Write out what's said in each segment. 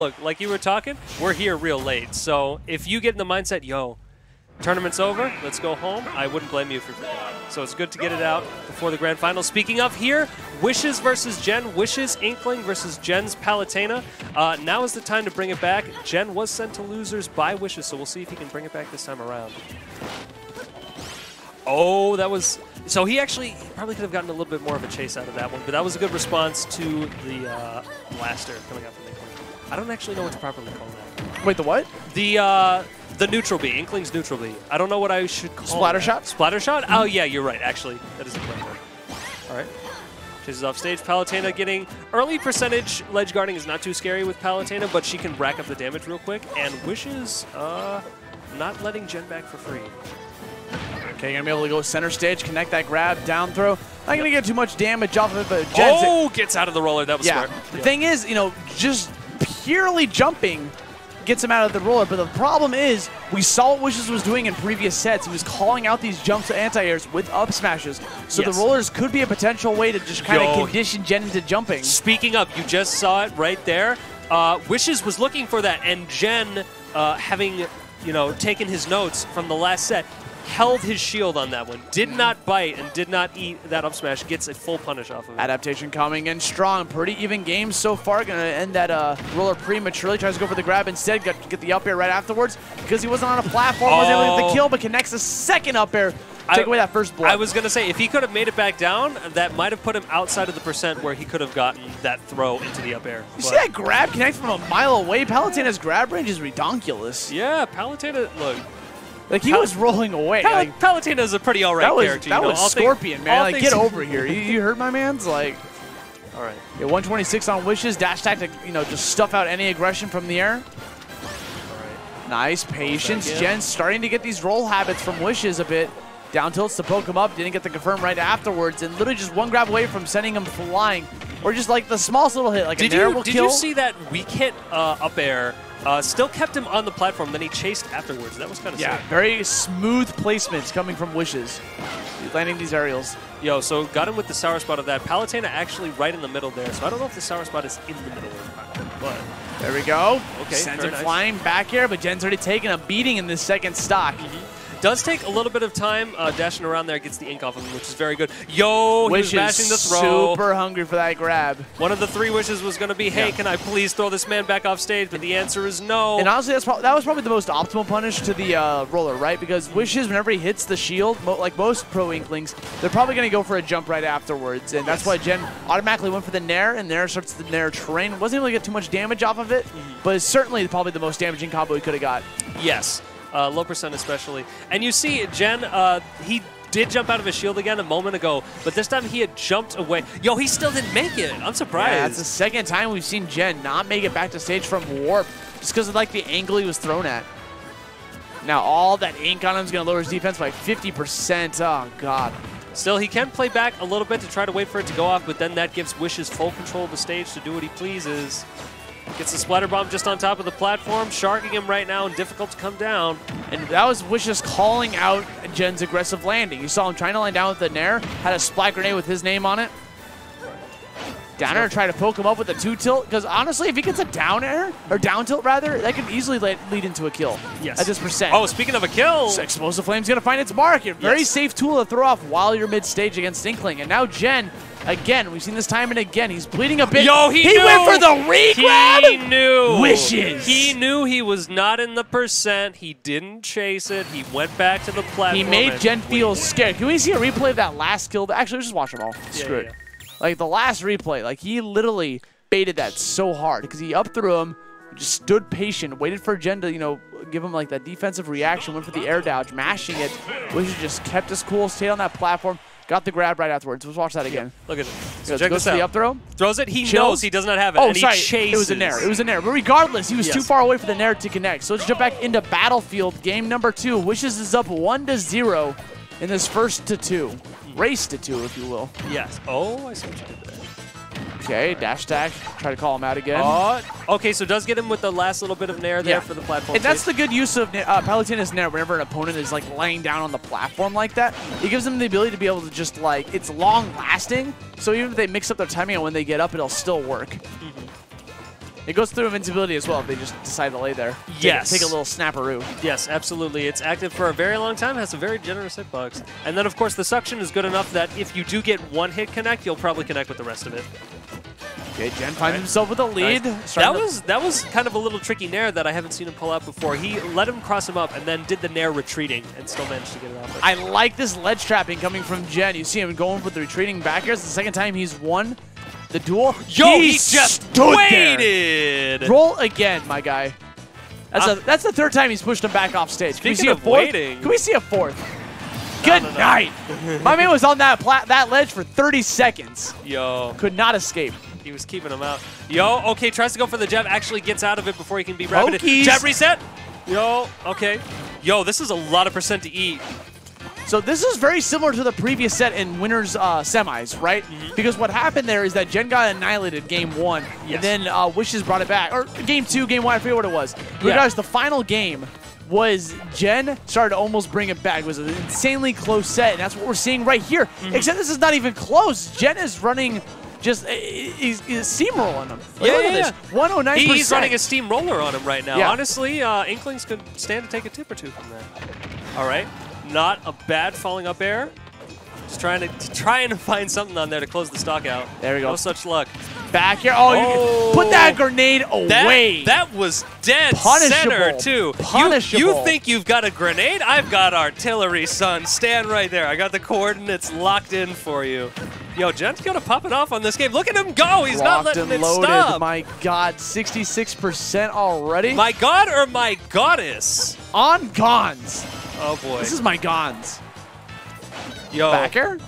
look, like you were talking, we're here real late. So if you get in the mindset, yo, tournament's over, let's go home, I wouldn't blame you if you. So it's good to get it out before the grand final. Speaking of here, Wishes versus Gen, Wishes Inkling versus Gen's Palutena. Uh, now is the time to bring it back. Gen was sent to losers by Wishes, so we'll see if he can bring it back this time around. Oh, that was... So he actually probably could have gotten a little bit more of a chase out of that one, but that was a good response to the uh, blaster coming out from Inkling. I don't actually know what to properly call that. Wait, the what? The uh, the neutral B, Inkling's neutral B. I don't know what I should call Splatter that. shot? Splatter shot? Oh, yeah, you're right, actually. That is a word. All right. Chases off stage. Palutena getting early percentage ledge guarding is not too scary with Palutena, but she can rack up the damage real quick. And Wishes uh, not letting Gen back for free. Okay, gonna be able to go center stage, connect that grab, down throw. Not gonna get too much damage off of it, but Gen's oh, gets out of the roller. That was yeah. smart. The Yeah. thing is, you know, just purely jumping gets him out of the roller. But the problem is, we saw what Wishes was doing in previous sets. He was calling out these jumps to anti-airs with up smashes. So Yes. the rollers could be a potential way to just kind of condition Gen into jumping. Speaking of, you just saw it right there. Uh, Wishes was looking for that, and Gen, uh, having you know taken his notes from the last set, held his shield on that one. Did not bite and did not eat that up smash. Gets a full punish off of it. Adaptation coming in strong. Pretty even game so far. Gonna end that uh, roller prematurely. Tries to go for the grab instead. Got to get the up air right afterwards because he wasn't on a platform. Was able to get Oh. the kill, but connects a second up air. I- Take away that first blood. I was gonna say if he could have made it back down, that might have put him outside of the percent where he could have gotten that throw into the up air. You see that grab connect from a mile away? Palutena's grab range is redonkulous. Yeah, Palutena. Look, Like he Pal- was rolling away. Pal- like, a pretty alright that was character. that you know, was all Scorpion, man. Like get over here. You, you heard my man's like. All right. Yeah, 126 on wishes. Dash attack to you know just stuff out any aggression from the air. All right. Nice patience. Gen's starting to get these roll habits from wishes a bit. Down tilts to poke him up. Didn't get the confirm right afterwards, and literally just one grab away from sending him flying, or just like the smallest little hit, like Did a nair you did kill. you see that weak hit uh, up air? Uh, still kept him on the platform. Then he chased afterwards. That was kind of Yeah, sick. very smooth placements coming from wishes. Landing these aerials. Yo, so got him with the sour spot of that. Palutena actually right in the middle there. So I don't know if the sour spot is in the middle or not. But There we go. Okay, Sends nice. flying back here, but Gen's already taken a beating in this second stock. Does take a little bit of time uh, dashing around there. Gets the ink off of him, which is very good. Yo, he Wish was mashing the throw. super hungry for that grab. One of the three wishes was going to be, hey, Yeah. can I please throw this man back off stage? But the answer is no. And honestly, that was probably the most optimal punish to the uh, roller, right? Because Wishes, whenever he hits the shield, mo like most pro Inklings, they're probably going to go for a jump right afterwards. And that's Yes. why Gen automatically went for the Nair, and Nair starts the Nair train. Wasn't able to get too much damage off of it, but it's certainly probably the most damaging combo he could have got. Yes, uh, low percent especially. And you see, Gen, uh, he did jump out of his shield again a moment ago, but this time he had jumped away. Yo, he still didn't make it. I'm surprised. Yeah, that's the second time we've seen Gen not make it back to stage from Warp just because of like the angle he was thrown at. Now all that ink on him is going to lower his defense by 50%. Oh, God. Still, he can play back a little bit to try to wait for it to go off, but then that gives Wishes full control of the stage to do what he pleases. Gets the splatter bomb just on top of the platform, sharking him right now and difficult to come down. And that was just calling out Gen's aggressive landing. You saw him trying to land down with the Nair, had a splat grenade with his name on it. Down air, try to poke him up with a two tilt. Because honestly, if he gets a down air, or down tilt rather, that could easily lead, lead into a kill. Yes. At this percent. Oh, speaking of a kill, So Explosive Flame's going to find its market. Very Yes. safe tool to throw off while you're mid-stage against Inkling. And now Gen, again, we've seen this time and again. He's bleeding a bit. Yo, he He went for the re-grab! He knew. Wishes. He knew he was not in the percent. He didn't chase it. He went back to the platform. He made Gen feel scared. Can we see a replay of that last kill? Actually, let's just watch them all. Screw yeah, it. Like the last replay, like he literally baited that so hard because he up threw him, just stood patient, waited for Gen to, you know, give him like that defensive reaction, went for the air dodge, mashing it. Wizard just kept his cool, stayed on that platform, got the grab right afterwards. Let's watch that again. Look at it. So Goes, check goes this to the up throw. Throws it. He Chills. knows he does not have it. Oh, and sorry. It was a nair. It was a nair. But regardless, he was too far away for the nair to connect. So let's jump back into Battlefield. Game number two. Wishes is up one to zero in this first to two. Race to two, if you will. Yes. Oh, I see what you did there. Okay, dash attack. Try to call him out again. Oh, okay, so does get him with the last little bit of nair there Yeah. for the platform. And that's chase. the good use of uh, Palutena's Nair whenever an opponent is like laying down on the platform like that. It gives them the ability to be able to just like, it's long lasting. So even if they mix up their timing on when they get up, it'll still work. It goes through invincibility as well if they just decide to lay there. Take Yes. Take a little snapperoo. Yes, absolutely. It's active for a very long time, has a very generous hitbox. And then, of course, the suction is good enough that if you do get one hit connect, you'll probably connect with the rest of it. Okay, Gen finds himself with a lead. Nice. That was that was kind of a little tricky nair that I haven't seen him pull out before. He let him cross him up and then did the nair retreating and still managed to get it off. I like this ledge trapping coming from Gen. You see him going for the retreating back airs. The second time he's won the duel. Yo, he, just stood there. waited. Roll again, my guy. That's, Uh, a, that's the third time he's pushed him back off stage. Can we Speaking see a of fourth? waiting- Can we see a fourth? Good no, no. night. my man was on that pla- that ledge for 30 seconds. Yo, Could not escape. He was keeping him out. Yo, okay, tries to go for the jab, actually gets out of it before he can be rapid. Pokies. Jab reset. Yo, okay. Yo, this is a lot of percent to eat. So this is very similar to the previous set in winners uh, semis, right? Mm-hmm. Because what happened there is that Gen got annihilated game one, Yes. and then uh, Wishes brought it back, or game two, game one, I forget what it was. Yeah. Regardless, the final game was Gen started to almost bring it back. It was an insanely close set, and that's what we're seeing right here. Mm-hmm. Except this is not even close. Gen is running just uh, he's, he's steamrolling him. Like, Yeah, look yeah, at this, 109. He's running a steamroller on him right now. Yeah. Honestly, uh, Inklings could stand to take a tip or two from that. All right, not a bad falling up air. Just trying to trying to find something on there to close the stock out. There we go. No such luck. back here. Oh, you Oh. put that grenade That, away. that was dead Punishable. center too. You- You, think you've got a grenade? I've got artillery, son. Stand right there. I got the coordinates locked in for you. Yo, Gen's gonna pop it off on this game. Look at him go. He's not letting it loaded. stop. My God, 66% already. My god or my goddess? on Gons. Oh boy. This is my Gons. Yo. Back air.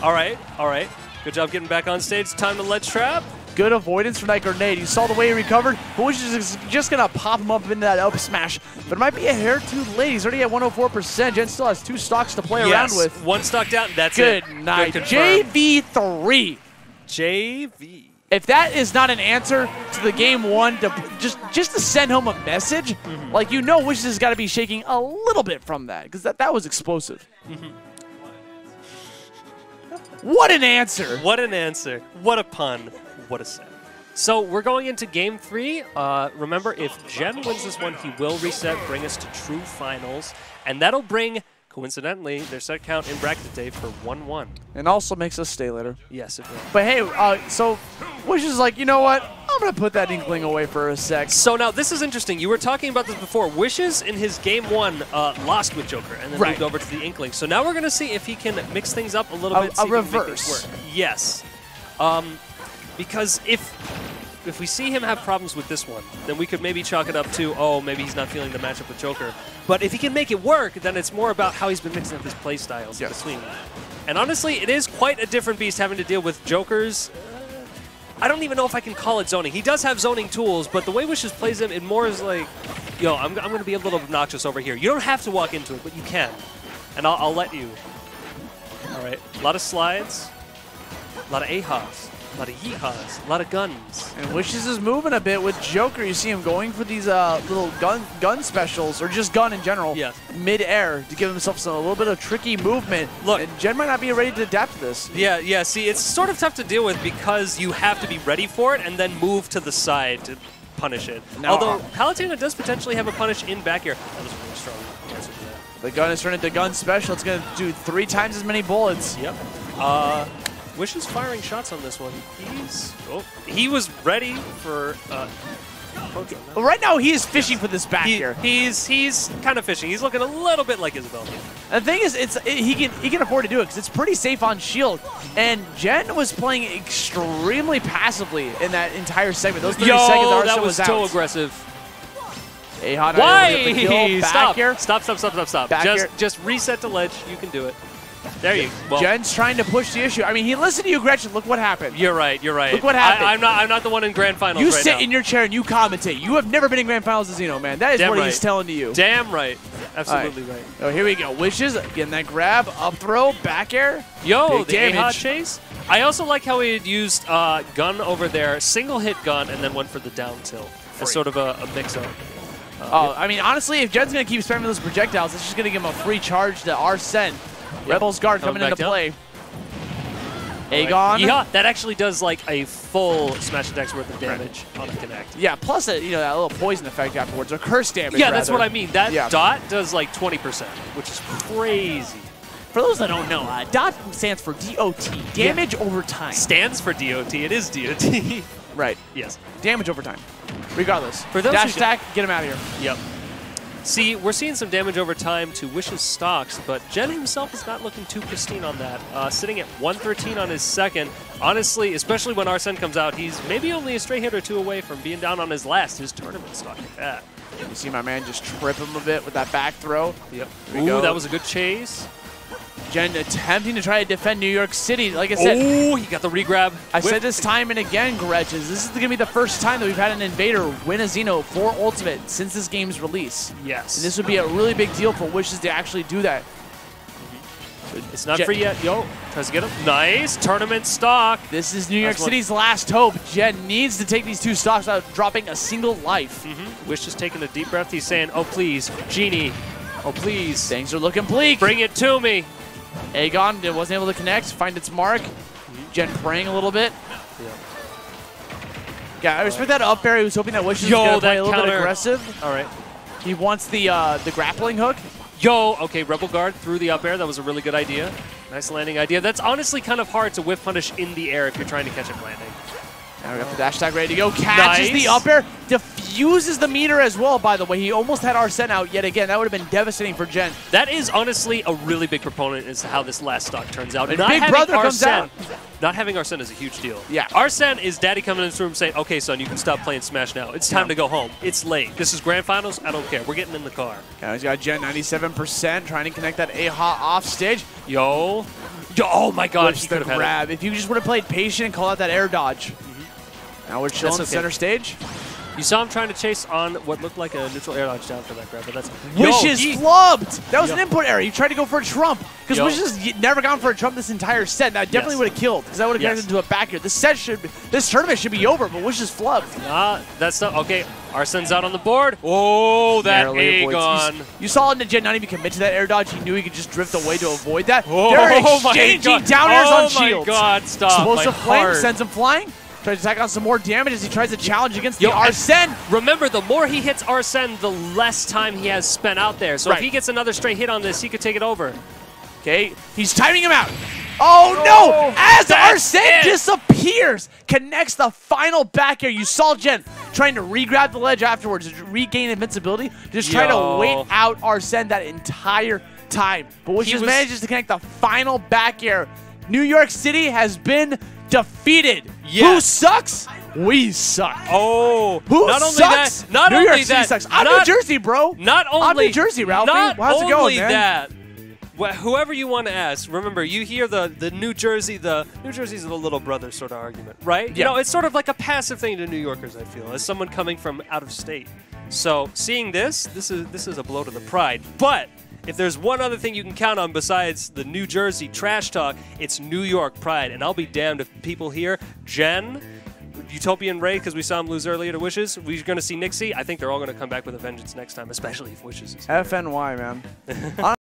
All right, all right. Good job getting back on stage. Time to ledge trap. Good avoidance from that grenade. You saw the way he recovered. Bush is just going to pop him up into that up smash. But it might be a hair too late. He's already at 104%. Gen still has two stocks to play yes. around with. One stock down. That's Good it. night. Good confirm. JV3. JV. If that is not an answer to the game one, to just just to send home a message, Mm-hmm. like you know, Wishes has got to be shaking a little bit from that because that, that was explosive. Mm-hmm. What an answer! What an answer. What a pun. What a set. So we're going into game three. Uh, remember, if Gen wins this one, he will reset, bring us to true finals, and that'll bring, coincidentally, their set count in bracket day for 1-1. And also makes us stay later. Yes, it will. But hey, uh, so Wishes is like, you know what? I'm gonna put that Inkling away for a sec. So now this is interesting. You were talking about this before. Wishes in his game one uh, lost with Joker and then Right. moved over to the Inkling. So now we're going to see if he can mix things up a little A- bit. a see if he can make this reverse. Yes. Um, because if if we see him have problems with this one, then we could maybe chalk it up to oh maybe he's not feeling the matchup with Joker. But if he can make it work, then it's more about how he's been mixing up his play styles in Yes. between. And honestly, it is quite a different beast having to deal with Jokers. I don't even know if I can call it zoning. He does have zoning tools, but the way Wishes plays him, it more is like, yo, I'm, I'm going to be a little obnoxious over here. You don't have to walk into it, but you can. And I'll, I'll let you. All right. A lot of slides, a lot of ahas, a lot of yeehaws, a lot of guns. And Wishes is moving a bit with Joker. You see him going for these uh, little gun gun specials, or just gun in general, Yes. mid-air to give himself some, a little bit of tricky movement. Look. and Gen might not be ready to adapt to this. Yeah, yeah. See, it's sort of tough to deal with because you have to be ready for it and then move to the side to punish it. Now, Although uh, Palutena does potentially have a punish in back air. That was really strong answer to that. The gun is turning into gun special. It's going to do three times as many bullets. Yep. Uh, Wish is firing shots on this one. He's oh, he was ready for uh, approach on that. But right now, he is fishing for this back He- here. he's he's kind of fishing. He's looking a little bit like Isabel. And the thing is, it's it, he can he can afford to do it because it's pretty safe on shield. And Gen was playing extremely passively in that entire segment. Those 30 Yo, seconds, that was was so out. aggressive. Why? able to get the kill. Back Stop. here. Stop. Stop. Stop. Stop. Stop. Back just here. just reset the ledge. You can do it. There you. Well, Gen's trying to push the issue. I mean, he listened to you, Gretchen. Look what happened. You're right. You're right. Look what happened. I, am not. I'm not the one in grand finals You right sit now. in your chair and you commentate. You have never been in grand finals as Xeno, man. That is Damn what right. he's telling to you. Damn right. Absolutely right. Oh, here we go. Wishes getting that grab, up throw, back air. Yo, Big the damage. Ahad chase. I also like how he had used uh, gun over there, single hit gun, and then went for the down tilt as sort of a, a mix up. Oh, I mean, honestly, if Gen's gonna keep spamming those projectiles, it's just gonna give him a free charge to Arsene. Rebel's guard Coming coming into down. play. Eigaon. Yeah, that actually does like a full smash attack's worth of damage on a connect. Yeah, plus a, you know that little poison effect afterwards, or curse damage. Yeah, that's what I mean. That Yeah. dot does like 20%, which is crazy. For those that don't know, uh, DOT stands for DOT, damage over time. Stands for DOT. It is DOT. Right, yes. damage over time. Regardless. For those Dash who- attack, get him out of here. Yep. See, we're seeing some damage over time to Wish's stocks, but Gen himself is not looking too pristine on that. Uh, sitting at 113 on his second. Honestly, especially when Arsene comes out, he's maybe only a straight hit or two away from being down on his last, his tournament stock at that. You see my man just trip him a bit with that back throw. Yep. we Ooh, go. that was a good chase. Gen attempting to try to defend New York City. Like I said, Oh, he got the regrab. I've said this time and again, Gretches. This is going to be the first time that we've had an invader win a Xeno for Ultimate since this game's release. Yes. And this would be a really big deal for Wishes to actually do that. it's not Jet- free yet. Yo, tries to get him. Nice. Tournament stock. This is New York what- City's last hope. Gen needs to take these two stocks without dropping a single life. Mm-hmm. Wish is taking a deep breath. He's saying, oh, please, Genie. Oh, please. Things are looking bleak. Bring it to me. Eigaon it wasn't able to connect, find its mark. Gen praying a little bit. Yeah, I respect that up air. He was hoping that Wishes Yo, was going to that play a little bit aggressive. All right. He wants the uh, the grappling hook. Yo, okay, Rebel Guard through the up air. That was a really good idea. Nice landing idea. That's honestly kind of hard to whiff punish in the air if you're trying to catch him landing. Now we got the dash attack ready to go. Catches Nice. the up air. Diffuses the meter as well, by the way. He almost had Arsene out yet again. That would have been devastating for Gen. That is honestly a really big proponent as to how this last stock turns out. And not Big having Brother comes Arsene, out. Not having Arsene is a huge deal. Yeah. Arsene is daddy coming in this room saying, okay, son, you can stop playing Smash now. It's time to go home. It's late. This is grand finals. I don't care. We're getting in the car. He's got Gen 97%, trying to connect that Eiha off stage. Yo. Yo, oh my god, Which he the could have had it. grab. If you just would have played patient and call out that air dodge. Now we're chilling okay. center stage. You saw him trying to chase on what looked like a neutral air dodge down for that grab, but that's Yo, Wishes he- flubbed. That was Yo. an input error. He tried to go for a trump because Yo. Wishes y- never gone for a trump this entire set. That definitely Yes. would have killed because that would have Yes. connected into a back here. This set should, be, this tournament should be over, but Wishes flubbed. Ah, that's not okay. Arsene's out on the board. Oh, that Narrowly Eigaon. You, you saw Gen not even commit to that air dodge. He knew he could just drift away to avoid that. Oh They're my exchanging God. down airs oh on my shields. God, stop. Explosive my flame heart. sends him flying. Tries to attack on some more damage as he tries to challenge against Yo, the Arsene. Remember, the more he hits Arsene, the less time he has spent out there. So Right. if he gets another straight hit on this, he could take it over. Okay, he's timing him out. Oh no! Oh, As that's Arsene disappears, connects the final back air. You saw Gen trying to re-grab the ledge afterwards to regain invincibility. Just trying to wait out Arsene that entire time. But which He just manages to connect the final back air. New York City has been defeated. Who sucks? We suck. Oh, Who not only sucks? that, not New only York City that, sucks. I'm not, New Jersey, bro. Not only I'm New Jersey, Ralphie. Not How's it going, only man? that. wh- Whoever you want to ask, remember you hear the the New Jersey, the New Jersey's the little brother sort of argument, right? You Yeah. know, it's sort of like a passive thing to New Yorkers. I feel as someone coming from out of state. So seeing this, this is this is a blow to the pride. But if there's one other thing you can count on besides the New Jersey trash talk, it's New York pride. And I'll be damned if people here, Gen. Utopian Ray, because we saw him lose earlier to Wishes. We're going to see Nixie. I think they're all going to come back with a vengeance next time, especially if Wishes is here. FNY, man.